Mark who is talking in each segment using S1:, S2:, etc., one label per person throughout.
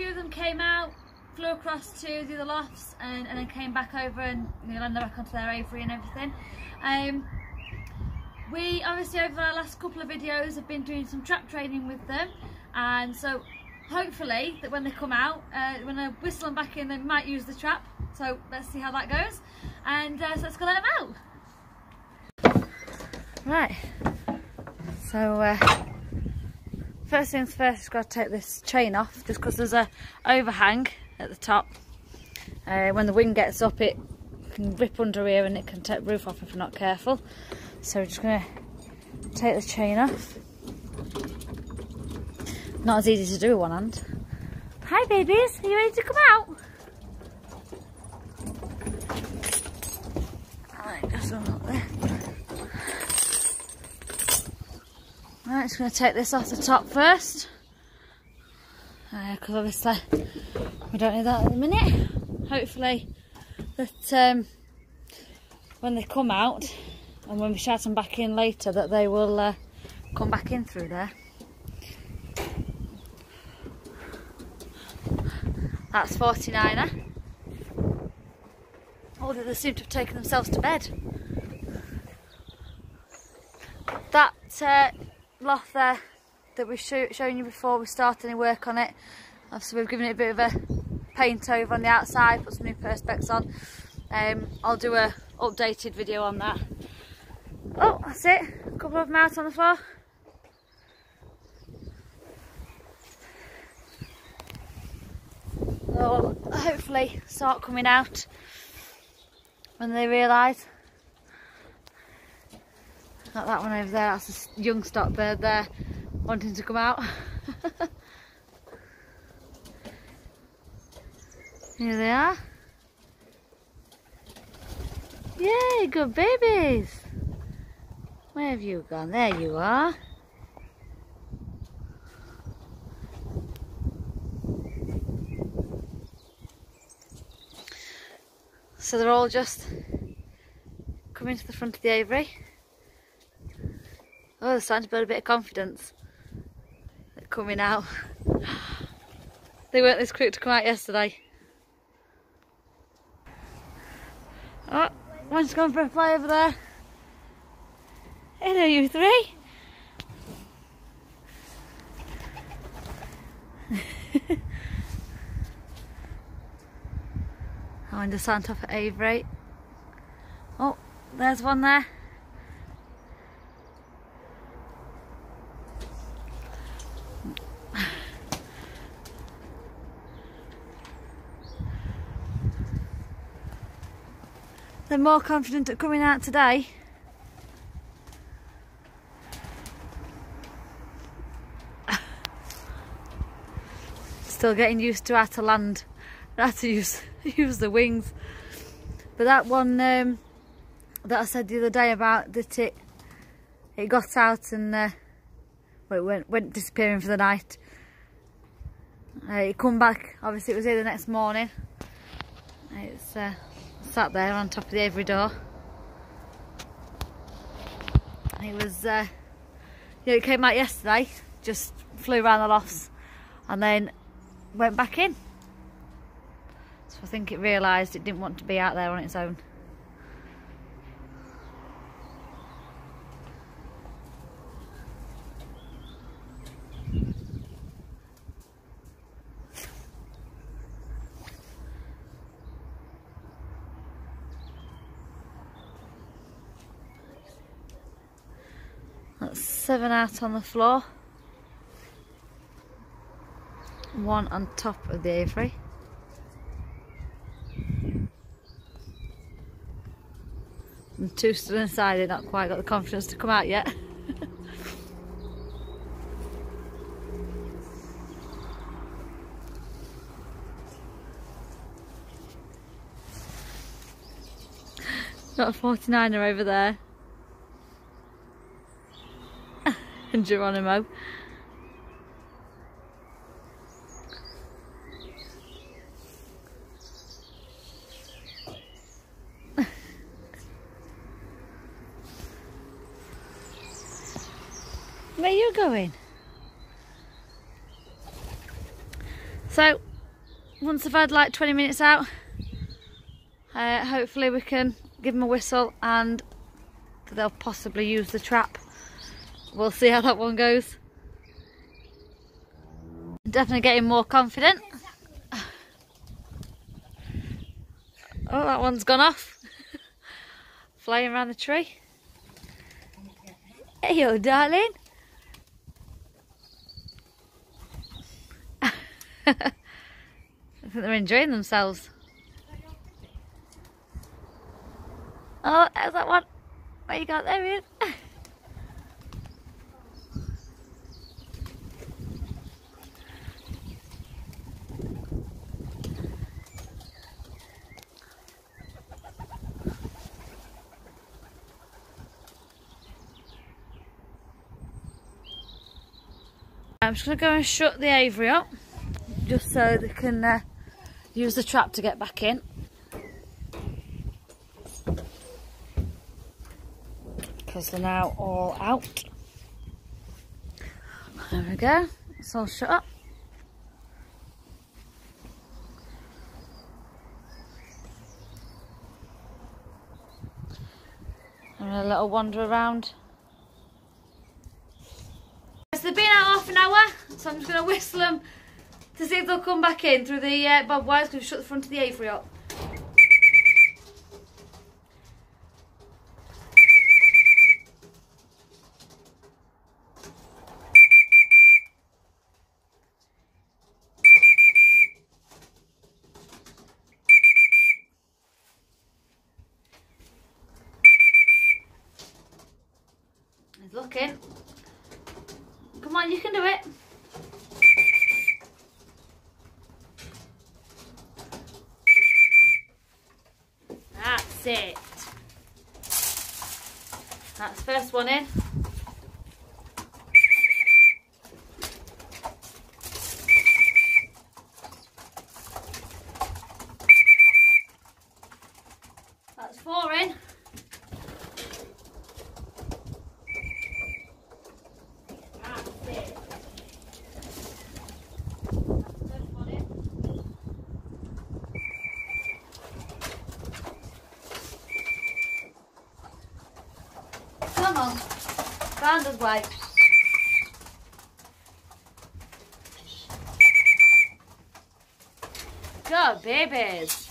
S1: few of them came out, flew across to the other lofts and, and then came back over and you know, landed back onto their aviary and everything. Um, we obviously over our last couple of videos have been doing some trap training with them and so hopefully that when they come out, uh, when I whistle them back in they might use the trap so let's see how that goes and uh, so let's go let them out. Right, so uh, first things first, got to take this chain off just because there's a overhang at the top. Uh, when the wind gets up it can rip under here and it can take the roof off if we're not careful. So we're just going to take the chain off. Not as easy to do with one hand. Hi babies, are you ready to come out? Right, just up there. Right, just going to take this off the top first. Because uh, obviously we don't need that at the minute. Hopefully that um, when they come out and when we shout them back in later that they will uh, come back in through there. That's 49er. Oh, they seem to have taken themselves to bed. That uh, loft there that we've shown you before we start any work on it. Obviously we've given it a bit of a paint over on the outside, put some new perspex on. Um, I'll do a updated video on that. Oh, that's it. A couple of them out on the floor. They'll hopefully start coming out when they realise not that one over there, that's a young stock bird there wanting to come out. Here they are. Yay, good babies. Where have you gone? There you are. So they're all just coming to the front of the aviary. Oh, starting to build a bit of confidence. They're coming out. they weren't this quick to come out yesterday. Oh, one's gone for a fly over there. Hello, you three. I'm just on top of Aviary. Oh, there's one there. They're more confident at coming out today. Still getting used to how to land, how to use, use the wings. But that one um, that I said the other day about that it it got out and uh, well, it went, went disappearing for the night. Uh, it come back, obviously it was here the next morning. It's uh, sat there on top of the aviary door. it was, uh, it came out yesterday, just flew around the lofts and then went back in. So I think it realised it didn't want to be out there on its own. That's seven out on the floor. One on top of the aviary. And two still inside, they've not quite got the confidence to come out yet. got a 49er over there. and Geronimo. Where are you going? So once I've had like 20 minutes out, uh, hopefully we can give them a whistle and they'll possibly use the trap. We'll see how that one goes. Definitely getting more confident. Oh, that one's gone off. Flying around the tree. Hey, darling. I think they're enjoying themselves. Oh, there's that one. What you got there, Ian? I'm just going to go and shut the aviary up just so they can uh, use the trap to get back in. Because they're now all out. There we go, it's all shut up. And a little wander around they've been out half an hour, so I'm just going to whistle them to see if they'll come back in through the uh, bob wires because we shut the front of the aviary up. He's looking. Come on, you can do it. That's it. That's first one in. That's four in. Come on. Founder's way. Go, babies.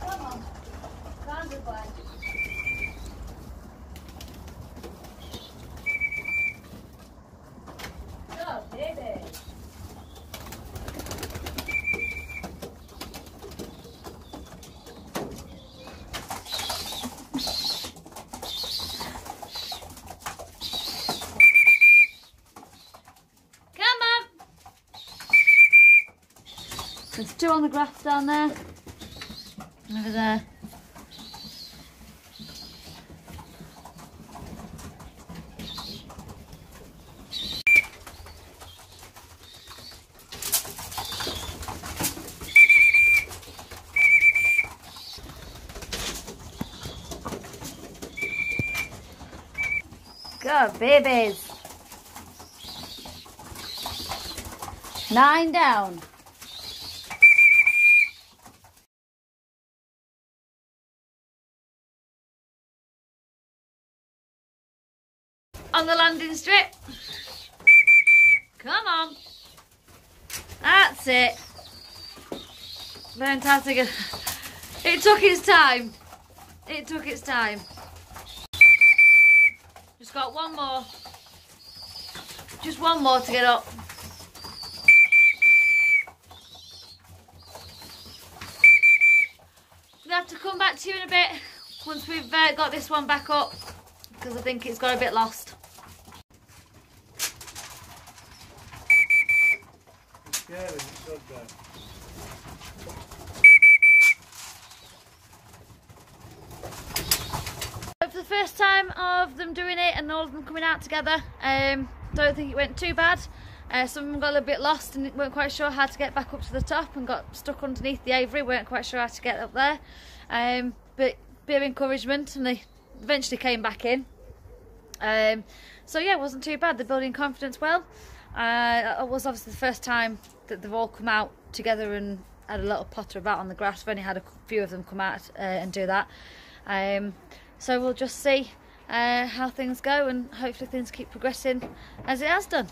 S1: Come on. Founder's way. Go, babies. Come on. There's two on the grass down there. And Over there. Good babies. Nine down. On the landing strip. Come on. That's it. Fantastic. It took its time. It took its time. Just got one more. Just one more to get up. We have to come back to you in a bit once we've uh, got this one back up because I think it's got a bit lost.
S2: Yeah, they said that.
S1: For the first time of them doing it and all of them coming out together, um, don't think it went too bad. Uh, some of them got a little bit lost and weren't quite sure how to get back up to the top and got stuck underneath the aviary, weren't quite sure how to get up there. Um, but bit of encouragement and they eventually came back in. Um, so yeah, it wasn't too bad. They're building confidence well. Uh, it was obviously the first time that they've all come out together and had a little potter about on the grass. We've only had a few of them come out uh, and do that. Um, so we'll just see uh, how things go and hopefully things keep progressing as it has done.